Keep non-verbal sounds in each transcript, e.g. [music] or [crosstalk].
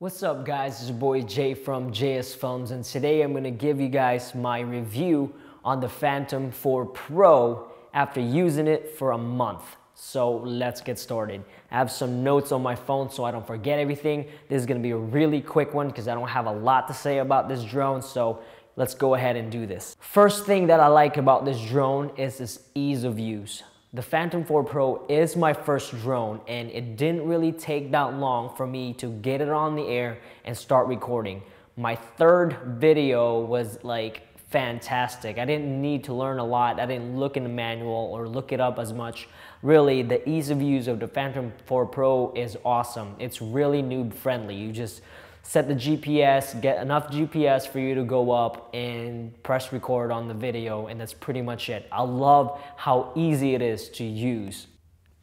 What's up guys, it's your boy Jay from JSFILMZ and today I'm to give you guys my review on the Phantom 4 Pro after using it for a month. So let's get started. I have some notes on my phone so I don't forget everything. This is to be a really quick one because I don't have a lot to say about this drone so let's go ahead and do this. First thing that I like about this drone is its ease of use. The Phantom 4 Pro is my first drone and it didn't really take that long for me to get it on the air and start recording. My third video was like fantastic. I didn't need to learn a lot. I didn't look in the manual or look it up as much. Really, the ease of use of the Phantom 4 Pro is awesome. It's really noob friendly. You just set the GPS, get enough GPS for you to go up and press record on the video and that's pretty much it. I love how easy it is to use.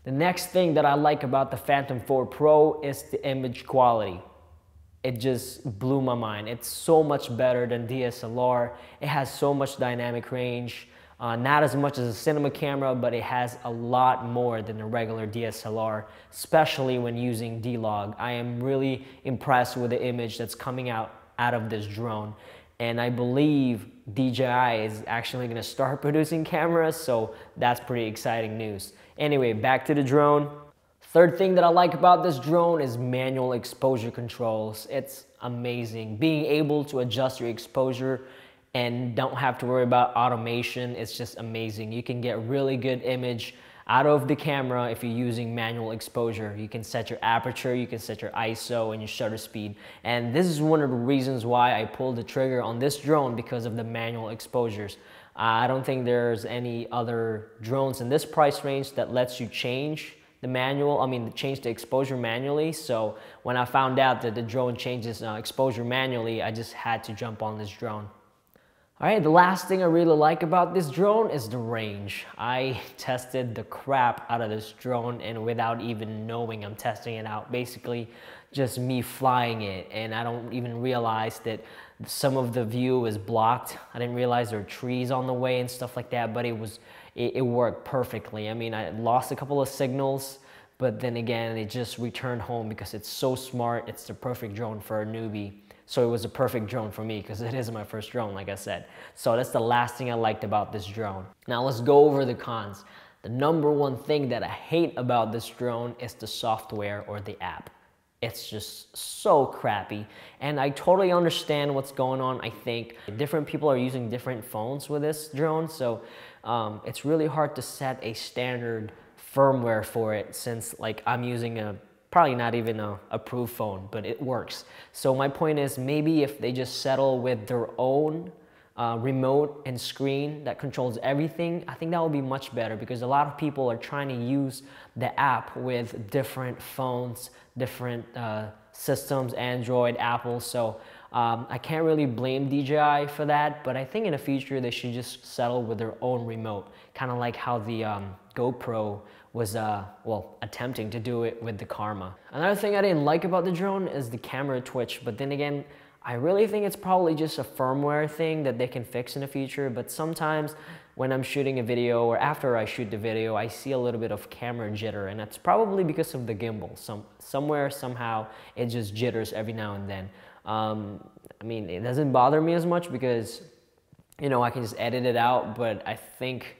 The next thing that I like about the Phantom 4 Pro is the image quality. It just blew my mind. It's so much better than DSLR. It has so much dynamic range. Uh, not as much as a cinema camera, but it has a lot more than a regular DSLR, especially when using D-Log. I am really impressed with the image that's coming out out of this drone. And I believe DJI is actually gonna start [laughs] producing cameras, so that's pretty exciting news. Anyway, back to the drone. Third thing that I like about this drone is manual exposure controls. It's amazing. Being able to adjust your exposure and don't have to worry about automation. It's just amazing. You can get really good image out of the camera if you're using manual exposure. You can set your aperture, you can set your ISO and your shutter speed. And this is one of the reasons why I pulled the trigger on this drone because of the manual exposures. I don't think there's any other drones in this price range that lets you change the manual, I mean, change the exposure manually. So when I found out that the drone changes uh, exposure manually, I just had to jump on this drone. All right, the last thing I really like about this drone is the range. I tested the crap out of this drone and without even knowing I'm testing it out, basically just me flying it and I don't even realize that some of the view is blocked. I didn't realize there were trees on the way and stuff like that, but it was, it, it worked perfectly. I mean, I lost a couple of signals, but then again, it just returned home because it's so smart. It's the perfect drone for a newbie. So it was a perfect drone for me because [laughs] it is my first drone, like I said. So that's the last thing I liked about this drone. Now let's go over the cons. The number one thing that I hate about this drone is the software or the app. It's just so crappy. And I totally understand what's going on. I think different people are using different phones with this drone. So um, it's really hard to set a standard firmware for it since like I'm using a probably not even a approved phone, but it works. So my point is maybe if they just settle with their own uh, remote and screen that controls everything, I think that would be much better because a lot of people are trying to use the app with different phones, different uh, systems, Android, Apple. So um, I can't really blame DJI for that, but I think in the future they should just settle with their own remote, kind of like how the um, GoPro was, uh, well, attempting to do it with the Karma. Another thing I didn't like about the drone is the camera twitch, but then again, I really think it's probably just a firmware thing that they can fix in the future, but sometimes when I'm shooting a video or after I shoot the video, I see a little bit of camera jitter, and that's probably because of the gimbal. Some, somewhere, somehow, it just jitters every now and then. Um, I mean, it doesn't bother me as much because, you know, I can just edit it out, but I think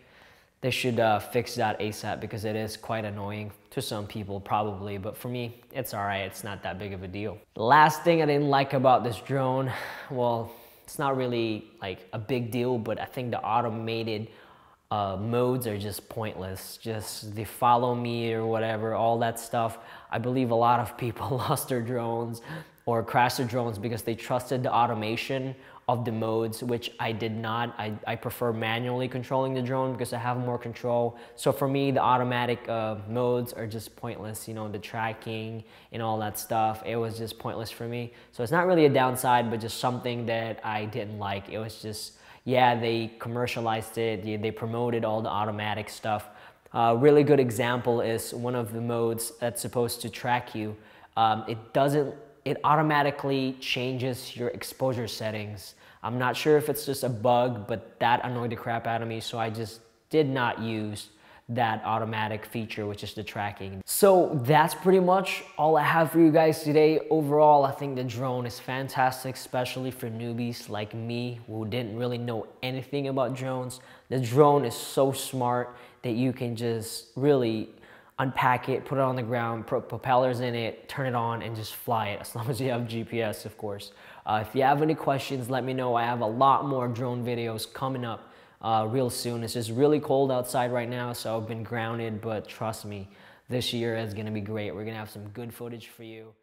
they should uh, fix that ASAP because it is quite annoying to some people probably, but for me, it's all right. It's not that big of a deal. Last thing I didn't like about this drone, well, it's not really like a big deal, but I think the automated uh, modes are just pointless. Just the follow me or whatever, all that stuff. I believe a lot of people [laughs] lost their drones or crashed their drones because they trusted the automation of the modes, which I did not. I, I prefer manually controlling the drone because I have more control. So for me, the automatic uh, modes are just pointless, you know, the tracking and all that stuff. It was just pointless for me. So it's not really a downside, but just something that I didn't like. It was just, yeah, they commercialized it, they, they promoted all the automatic stuff. A uh, really good example is one of the modes that's supposed to track you. Um, it doesn't it automatically changes your exposure settings. I'm not sure if it's just a bug, but that annoyed the crap out of me, so I just did not use that automatic feature, which is the tracking. So that's pretty much all I have for you guys today. Overall, I think the drone is fantastic, especially for newbies like me who didn't really know anything about drones. The drone is so smart that you can just really unpack it, put it on the ground, put propellers in it, turn it on, and just fly it, as [laughs] long as you have GPS, of course. Uh, if you have any questions, let me know. I have a lot more drone videos coming up uh, real soon. It's just really cold outside right now, so I've been grounded, but trust me, this year is gonna be great. We're gonna have some good footage for you.